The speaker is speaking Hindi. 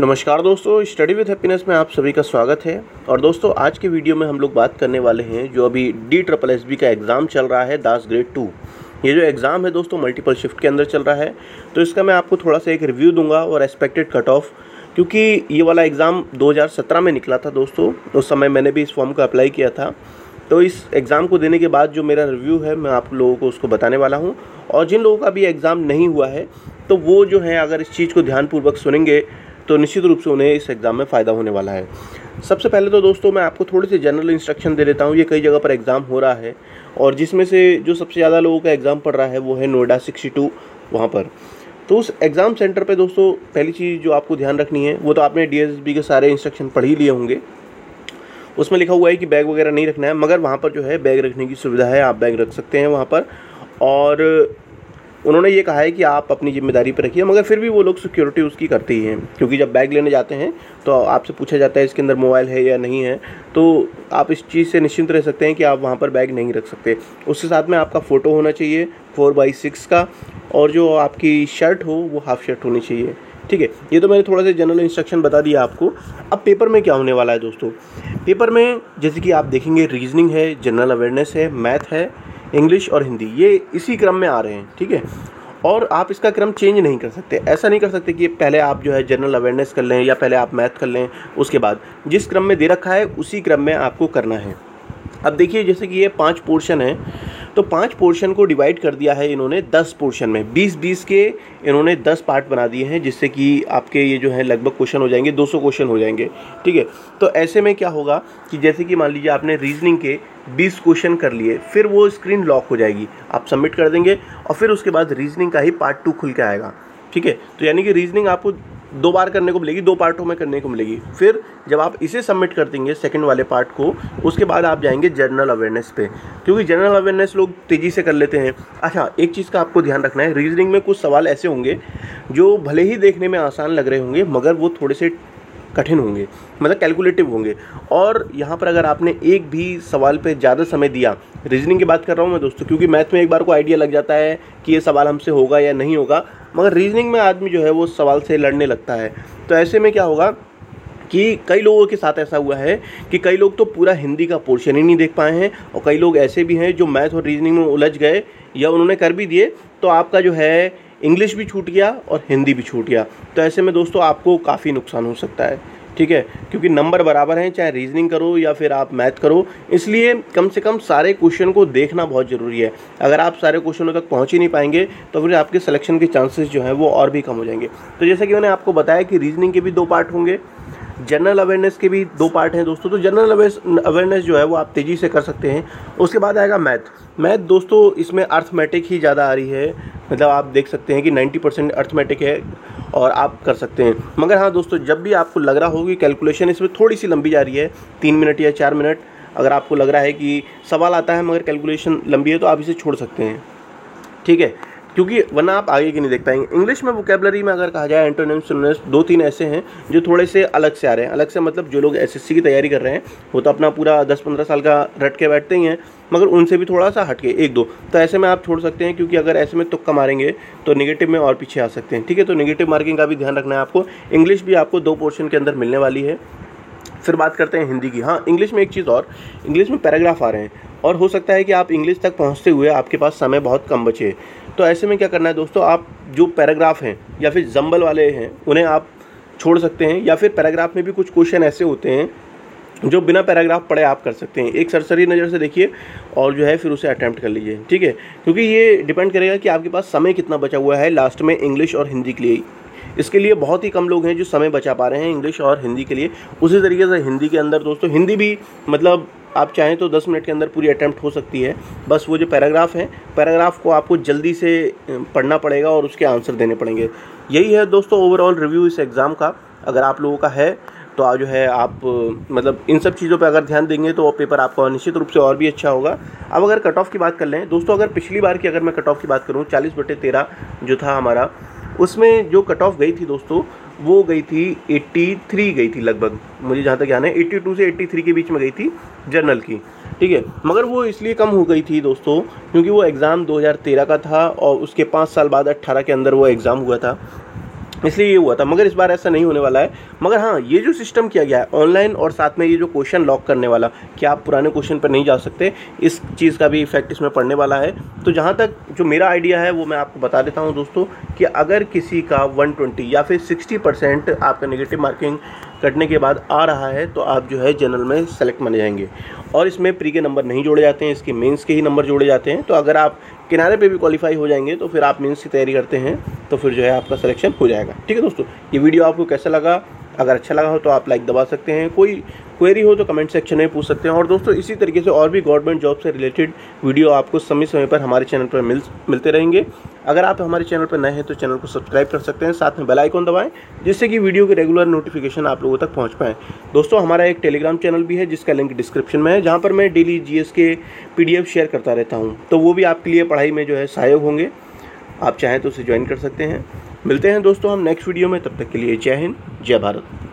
नमस्कार दोस्तों स्टडी विद हैप्पीनेस में आप सभी का स्वागत है। और दोस्तों, आज के वीडियो में हम लोग बात करने वाले हैं जो अभी डी ट्रिपल एस बी का एग्ज़ाम चल रहा है, दास ग्रेड टू ये जो एग्ज़ाम है दोस्तों मल्टीपल शिफ्ट के अंदर चल रहा है। तो इसका मैं आपको थोड़ा सा एक रिव्यू दूँगा और एक्सपेक्टेड कट ऑफ़ क्योंकि ये वाला एग्ज़ाम 2017 में निकला था दोस्तों, उस समय मैंने भी इस फॉर्म का अप्लाई किया था। तो इस एग्ज़ाम को देने के बाद जो मेरा रिव्यू है, मैं आप लोगों को उसको बताने वाला हूँ। और जिन लोगों का भी एग्ज़ाम नहीं हुआ है तो वो जो है, अगर इस चीज़ को ध्यानपूर्वक सुनेंगे तो निश्चित रूप से उन्हें इस एग्ज़ाम में फ़ायदा होने वाला है। सबसे पहले तो दोस्तों, मैं आपको थोड़ी सी जनरल इंस्ट्रक्शन दे देता हूँ। ये कई जगह पर एग्ज़ाम हो रहा है और जिसमें से जो सबसे ज़्यादा लोगों का एग्ज़ाम पड़ रहा है वो है नोएडा सिक्सटी टू वहाँ पर। तो उस एग्ज़ाम सेंटर पे दोस्तों, पहली चीज़ जो आपको ध्यान रखनी है, वो तो आपने डी के सारे इंस्ट्रक्शन पढ़ ही लिए होंगे। उसमें लिखा हुआ है कि बैग वगैरह नहीं रखना है, मगर वहाँ पर जो है बैग रखने की सुविधा है, आप बैग रख सकते हैं वहाँ पर। और उन्होंने ये कहा है कि आप अपनी ज़िम्मेदारी पर रखिए, मगर फिर भी वो लोग सिक्योरिटी उसकी करते ही हैं, क्योंकि जब बैग लेने जाते हैं तो आपसे पूछा जाता है इसके अंदर मोबाइल है या नहीं है तो आप इस चीज़ से निश्चिंत रह सकते हैं कि आप वहाँ पर बैग नहीं रख सकते। उसके साथ में आपका फ़ोटो होना चाहिए फोर बाई सिक्स का, और जो आपकी शर्ट हो, वो हाफ़ शर्ट होनी चाहिए। ठीक है, ये तो मैंने थोड़ा सा जनरल इंस्ट्रक्शन बता दिया आपको। अब पेपर में क्या होने वाला है दोस्तों? पेपर में जैसे कि आप देखेंगे रीजनिंग है जनरल अवेयरनेस है मैथ है इंग्लिश और हिंदी, ये इसी क्रम में आ रहे हैं, ठीक है? और आप इसका क्रम चेंज नहीं कर सकते। ऐसा नहीं कर सकते कि पहले आप जो है जनरल अवेयरनेस कर लें या पहले आप मैथ कर लें, उसके बाद। जिस क्रम में दे रखा है, उसी क्रम में आपको करना है। अब देखिए, जैसे कि ये पाँच पोर्शन है तो पाँच पोर्शन को डिवाइड कर दिया है इन्होंने दस पोर्शन में। बीस बीस के इन्होंने दस पार्ट बना दिए हैं, जिससे कि आपके ये जो है लगभग क्वेश्चन हो जाएँगे, दो सौ क्वेश्चन हो जाएँगे, ठीक है? तो ऐसे में क्या होगा कि जैसे कि मान लीजिए आपने रीजनिंग के बीस क्वेश्चन कर लिए, फिर वो स्क्रीन लॉक हो जाएगी। आप सबमिट कर देंगे और फिर उसके बाद रीजनिंग का ही पार्ट टू खुल के आएगा, ठीक है? तो यानी कि रीजनिंग आपको दो बार करने को मिलेगी, दो पार्टों में करने को मिलेगी। फिर जब आप इसे सबमिट कर देंगे सेकेंड वाले पार्ट को, उसके बाद आप जाएँगे जनरल अवेयरनेस पे। क्योंकि जनरल अवेयरनेस लोग तेज़ी से कर लेते हैं। अच्छा एक चीज़ का आपको ध्यान रखना है रीजनिंग में कुछ सवाल ऐसे होंगे, जो भले ही देखने में आसान लग रहे होंगे, मगर वो थोड़े से कठिन होंगे मतलब कैलकुलेटिव होंगे। और यहाँ पर अगर आपने एक भी सवाल पे ज़्यादा समय दिया रीजनिंग की बात कर रहा हूँ मैं दोस्तों, क्योंकि मैथ में एक बार को आइडिया लग जाता है कि ये सवाल हमसे होगा या नहीं होगा, मगर रीजनिंग में आदमी जो है वो सवाल से लड़ने लगता है। तो ऐसे में क्या होगा कि कई लोगों के साथ ऐसा हुआ है कि कई लोग तो पूरा हिंदी का पोर्शन ही नहीं देख पाए हैं, और कई लोग ऐसे भी हैं जो मैथ और रीजनिंग में उलझ गए या उन्होंने कर भी दिए तो आपका जो है इंग्लिश भी छूट गया और हिंदी भी छूट गया। तो ऐसे में दोस्तों, आपको काफ़ी नुकसान हो सकता है, ठीक है? क्योंकि नंबर बराबर हैं, चाहे रीजनिंग करो या फिर आप मैथ करो, इसलिए कम से कम सारे क्वेश्चन को देखना बहुत ज़रूरी है। अगर आप सारे क्वेश्चनों तक पहुँच ही नहीं पाएँगे तो फिर आपके सिलेक्शन के चांसेस जो हैं वो और भी कम हो जाएँगे। तो जैसा कि मैंने आपको बताया कि रीजनिंग के भी दो पार्ट होंगे जनरल अवेयरनेस के भी दो पार्ट हैं दोस्तों। तो जनरल अवेयरनेस जो है वो आप तेज़ी से कर सकते हैं। उसके बाद आएगा मैथ मैथ दोस्तों, इसमें अर्थमेटिक ही ज़्यादा आ रही है। मतलब आप देख सकते हैं कि 90 परसेंट अर्थमेटिक है और आप कर सकते हैं। मगर हाँ दोस्तों, जब भी आपको लग रहा हो कि कैलकुलेशन इसमें थोड़ी सी लंबी जा रही है, तीन मिनट या चार मिनट अगर आपको लग रहा है कि सवाल आता है मगर कैलकुलेशन लंबी है तो आप इसे छोड़ सकते हैं। ठीक है? क्योंकि वरना आप आगे की नहीं देख पाएँगे। इंग्लिश में वोकेबलरी में अगर कहा जाए एंटोनिम्स सिनोनिम्स दो तीन ऐसे हैं जो थोड़े से अलग से आ रहे हैं। अलग से मतलब जो लोग एसएससी की तैयारी कर रहे हैं, वो तो अपना पूरा दस पंद्रह साल का रट के बैठते ही हैं, मगर उनसे भी थोड़ा सा हटके, एक दो। तो ऐसे में आप छोड़ सकते हैं, क्योंकि अगर ऐसे में तुक्का मारेंगे तो निगेटिव में और पीछे आ सकते हैं। ठीक है तो निगेटिव मार्किंग का भी ध्यान रखना है आपको। इंग्लिश भी आपको दो पोर्शन के अंदर मिलने वाली है। फिर बात करते हैं हिंदी की। हाँ इंग्लिश में एक चीज़ और। इंग्लिश में पैराग्राफ आ रहे हैं। और हो सकता है कि आप इंग्लिश तक पहुँचते हुए आपके पास समय बहुत कम बचे। तो ऐसे में क्या करना है दोस्तों, आप जो पैराग्राफ हैं या फिर जंबल वाले हैं, उन्हें आप छोड़ सकते हैं या फिर पैराग्राफ में भी कुछ क्वेश्चन ऐसे होते हैं जो बिना पैराग्राफ पढ़े आप कर सकते हैं। एक सरसरी नज़र से देखिए और जो है फिर उसे अटैम्प्ट कर लीजिए, ठीक है? क्योंकि ये डिपेंड करेगा कि आपके पास समय कितना बचा हुआ है लास्ट में इंग्लिश और हिंदी के लिए। इसके लिए बहुत ही कम लोग हैं जो समय बचा पा रहे हैं इंग्लिश और हिंदी के लिए। उसी तरीके से हिंदी के अंदर दोस्तों, हिंदी भी मतलब आप चाहें तो 10 मिनट के अंदर पूरी अटैम्प्ट हो सकती है। बस वो जो पैराग्राफ है पैराग्राफ को आपको जल्दी से पढ़ना पड़ेगा और उसके आंसर देने पड़ेंगे। यही है दोस्तों ओवरऑल रिव्यू इस एग्ज़ाम का। अगर आप लोगों का है तो आज जो है आप मतलब इन सब चीज़ों पे अगर ध्यान देंगे तो पेपर आपका निश्चित रूप से और भी अच्छा होगा। अब अगर कट ऑफ़ की बात कर लें, दोस्तों अगर पिछली बार की अगर मैं कट ऑफ़ की बात करूँ, चालीस बटे तेरह जो था हमारा उसमें जो कट ऑफ़ गई थी दोस्तों, वो गई थी 83 गई थी लगभग। मुझे जहाँ तक ध्यान है 82 से 83 के बीच में गई थी जर्नल की। ठीक है? मगर वो इसलिए कम हो गई थी दोस्तों, क्योंकि वो एग्ज़ाम 2013 का था और उसके पाँच साल बाद 18 के अंदर वो एग्ज़ाम हुआ था। इसलिए ये हुआ था। मगर इस बार ऐसा नहीं होने वाला है। मगर हाँ ये जो सिस्टम किया गया है ऑनलाइन और साथ में ये जो क्वेश्चन लॉक करने वाला कि आप पुराने क्वेश्चन पर नहीं जा सकते? इस चीज़ का भी इफ़ेक्ट इसमें पड़ने वाला है। तो जहाँ तक जो मेरा आइडिया है, वो मैं आपको बता देता हूँ दोस्तों कि अगर किसी का 120 या फिर 60 परसेंट आपका नेगेटिव मार्किंग कटने के बाद आ रहा है तो आप जो है जनरल में सेलेक्ट माने जाएँगे। और इसमें प्री के नंबर नहीं जोड़े जाते हैं, इसके मेंस के ही नंबर जोड़े जाते हैं। तो अगर आप किनारे पे भी क्वालिफाई हो जाएँगे तो फिर आप मेंस की तैयारी करते हैं तो फिर जो है आपका सिलेक्शन हो जाएगा। ठीक है दोस्तों, ये वीडियो आपको कैसा लगा? अगर अच्छा लगा हो तो आप लाइक दबा सकते हैं। कोई क्वेरी हो तो कमेंट सेक्शन में पूछ सकते हैं। और दोस्तों, इसी तरीके से और भी गवर्नमेंट जॉब से रिलेटेड वीडियो आपको समय समय पर हमारे चैनल पर मिल, मिलते रहेंगे। अगर आप हमारे चैनल पर नए हैं तो चैनल को सब्सक्राइब कर सकते हैं। साथ में बेल आइकॉन दबाएँ, जिससे कि वीडियो के रेगुलर नोटिफिकेशन आप लोगों तक पहुँच पाएँ। दोस्तों, हमारा एक टेलीग्राम चैनल भी है, जिसका लिंक डिस्क्रिप्शन में है, जहाँ पर मैं डेली जीएस के पीडीएफ शेयर करता रहता हूँ। तो वो भी आपके लिए पढ़ाई में जो है सहायक होंगे। आप चाहें तो उसे ज्वाइन कर सकते हैं। मिलते हैं दोस्तों, हम नेक्स्ट वीडियो में, तब तक के लिए जय हिंद, जय भारत।